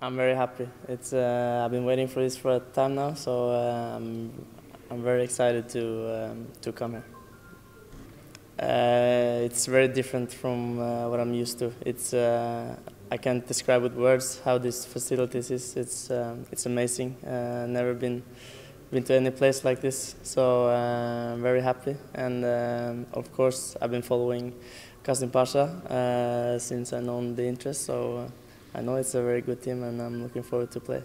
I'm very happy. It's uh, I've been waiting for this for a time now, so uh, I'm very excited to um, to come here. Uh, it's very different from uh, what I'm used to. It's uh, I can't describe with words how this facilities is. It's um, it's amazing. Uh, never been been to any place like this, so uh, I'm very happy. And um, of course, I've been following Kasımpaşa since I know the interest. So. I know it's a very good team and I'm looking forward to play.